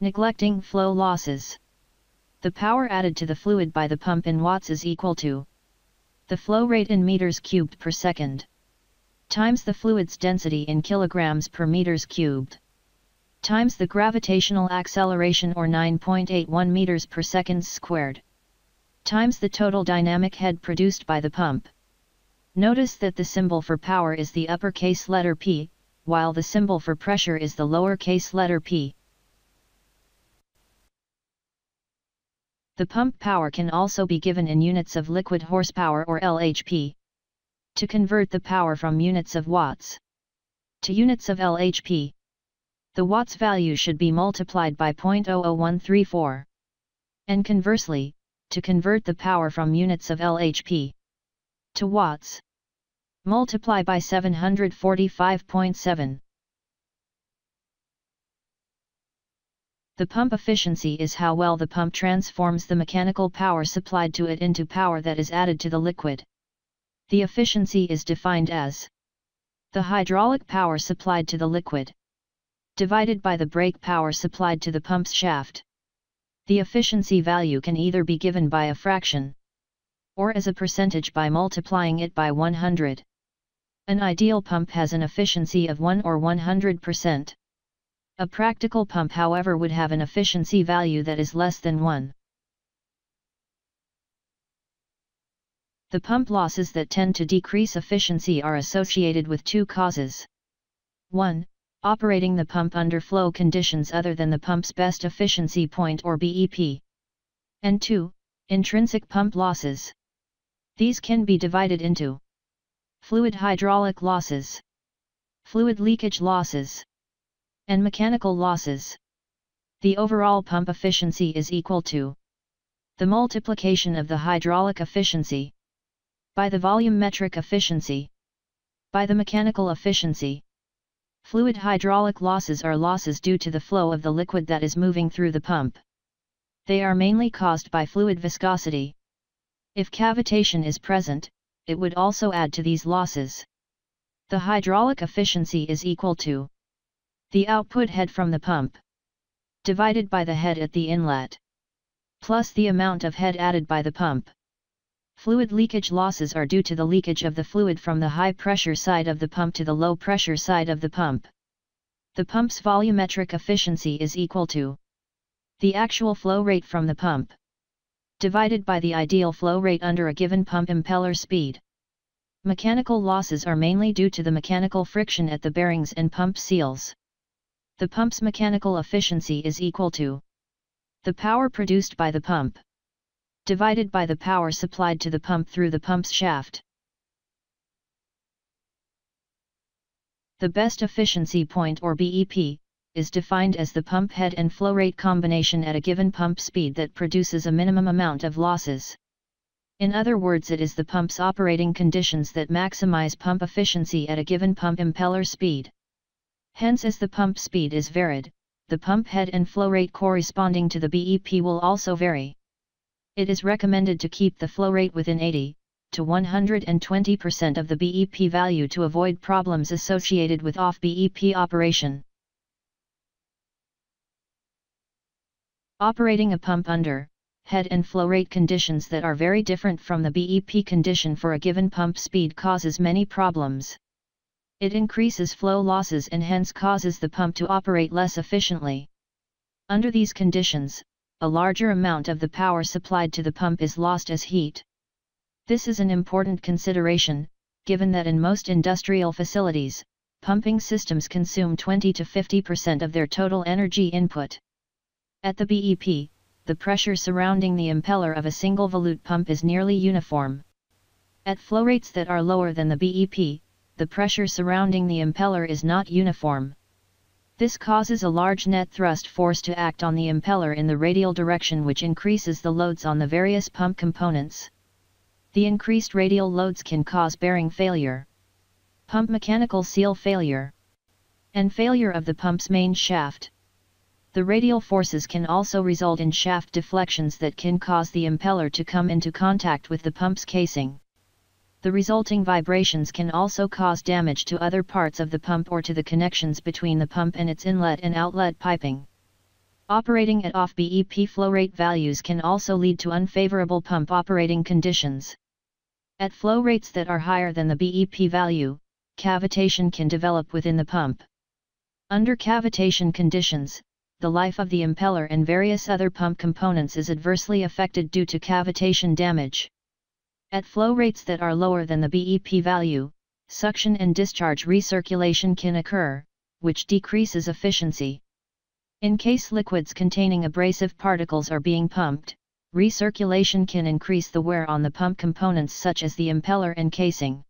Neglecting flow losses. The power added to the fluid by the pump in watts is equal to the flow rate in meters cubed per second times the fluid's density in kilograms per meters cubed times the gravitational acceleration or 9.81 meters per second squared times the total dynamic head produced by the pump. Notice that the symbol for power is the uppercase letter P, while the symbol for pressure is the lowercase letter p. The pump power can also be given in units of liquid horsepower or LHP. To convert the power from units of watts to units of LHP, the watts value should be multiplied by 0.00134. And conversely, to convert the power from units of LHP to watts, multiply by 745.7. The pump efficiency is how well the pump transforms the mechanical power supplied to it into power that is added to the liquid. The efficiency is defined as the hydraulic power supplied to the liquid divided by the brake power supplied to the pump's shaft. The efficiency value can either be given by a fraction or as a percentage by multiplying it by 100. An ideal pump has an efficiency of 1 or 100%. A practical pump however would have an efficiency value that is less than 1. The pump losses that tend to decrease efficiency are associated with two causes. 1. Operating the pump under flow conditions other than the pump's best efficiency point or BEP. And 2. Intrinsic pump losses. These can be divided into fluid hydraulic losses, fluid leakage losses, and mechanical losses. The overall pump efficiency is equal to the multiplication of the hydraulic efficiency by the volumetric efficiency by the mechanical efficiency. Fluid hydraulic losses are losses due to the flow of the liquid that is moving through the pump. They are mainly caused by fluid viscosity. If cavitation is present, it would also add to these losses. The hydraulic efficiency is equal to the output head from the pump divided by the head at the inlet plus the amount of head added by the pump. Fluid leakage losses are due to the leakage of the fluid from the high pressure side of the pump to the low pressure side of the pump. The pump's volumetric efficiency is equal to the actual flow rate from the pump divided by the ideal flow rate under a given pump impeller speed. Mechanical losses are mainly due to the mechanical friction at the bearings and pump seals. The pump's mechanical efficiency is equal to the power produced by the pump divided by the power supplied to the pump through the pump's shaft. The best efficiency point or BEP is defined as the pump head and flow rate combination at a given pump speed that produces a minimum amount of losses. In other words it is the pump's operating conditions that maximize pump efficiency at a given pump impeller speed. Hence as the pump speed is varied, the pump head and flow rate corresponding to the BEP will also vary. It is recommended to keep the flow rate within 80 to 120% of the BEP value to avoid problems associated with off BEP operation. Operating a pump under head and flow rate conditions that are very different from the BEP condition for a given pump speed causes many problems. It increases flow losses and hence causes the pump to operate less efficiently. Under these conditions, a larger amount of the power supplied to the pump is lost as heat. This is an important consideration, given that in most industrial facilities, pumping systems consume 20 to 50% of their total energy input. At the BEP, the pressure surrounding the impeller of a single volute pump is nearly uniform. At flow rates that are lower than the BEP, the pressure surrounding the impeller is not uniform. This causes a large net thrust force to act on the impeller in the radial direction which increases the loads on the various pump components. The increased radial loads can cause bearing failure, pump mechanical seal failure, and failure of the pump's main shaft. The radial forces can also result in shaft deflections that can cause the impeller to come into contact with the pump's casing. The resulting vibrations can also cause damage to other parts of the pump or to the connections between the pump and its inlet and outlet piping. Operating at off BEP flow rate values can also lead to unfavorable pump operating conditions. At flow rates that are higher than the BEP value, cavitation can develop within the pump. Under cavitation conditions, the life of the impeller and various other pump components is adversely affected due to cavitation damage. At flow rates that are lower than the BEP value, suction and discharge recirculation can occur, which decreases efficiency. In case liquids containing abrasive particles are being pumped, recirculation can increase the wear on the pump components such as the impeller and casing.